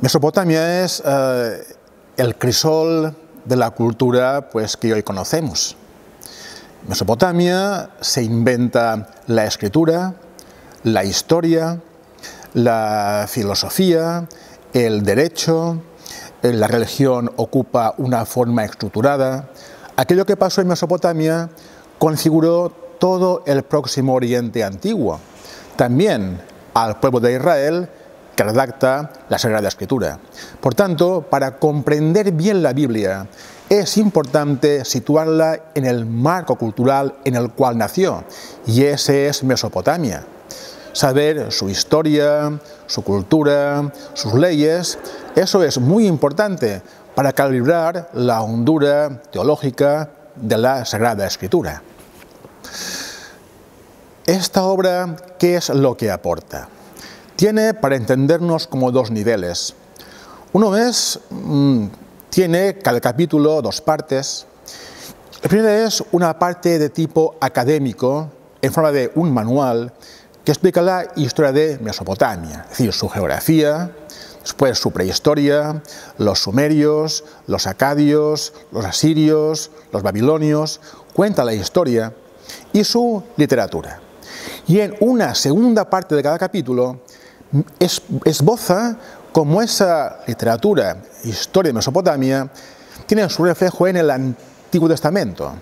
Mesopotamia es eh, el crisol de la cultura pues, que hoy conocemos. Mesopotamia se inventa la escritura, la historia, la filosofía, el derecho, la religión ocupa una forma estructurada. Aquello que pasó en Mesopotamia configuró todo el próximo Oriente antiguo. También al pueblo de Israel que redacta la Sagrada Escritura. Por tanto, para comprender bien la Biblia, es importante situarla en el marco cultural en el cual nació, y ese es Mesopotamia. Saber su historia, su cultura, sus leyes, eso es muy importante para calibrar la hondura teológica de la Sagrada Escritura. Esta obra, ¿qué es lo que aporta? Tiene, para entendernos, como dos niveles. Uno es, mm, tiene cada capítulo dos partes. La primera es una parte de tipo académico, en forma de un manual, que explica la historia de Mesopotamia, es decir, su geografía, después su prehistoria, los sumerios, los acadios, los asirios, los babilonios, cuenta la historia y su literatura. Y en una segunda parte de cada capítulo esboza como esa literatura, historia de Mesopotamia, tiene su reflejo en el Antiguo Testamento,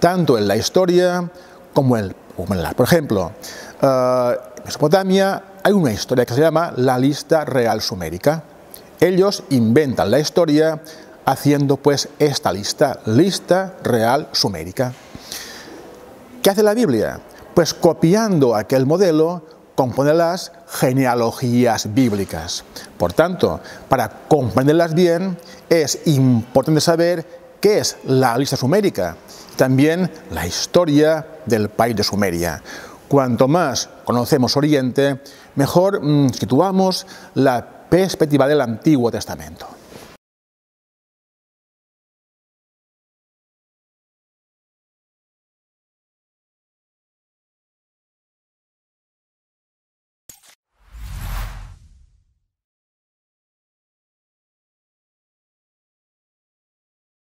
tanto en la historia como en, la. Por ejemplo, eh, en Mesopotamia hay una historia que se llama la lista real sumérica. Ellos inventan la historia haciendo pues esta lista, lista real sumérica. ¿Qué hace la Biblia? Pues copiando aquel modelo, compone las genealogías bíblicas. Por tanto, para comprenderlas bien es importante saber qué es la lista sumérica, también la historia del país de Sumeria. Cuanto más conocemos Oriente, mejor mm, situamos la perspectiva del Antiguo Testamento.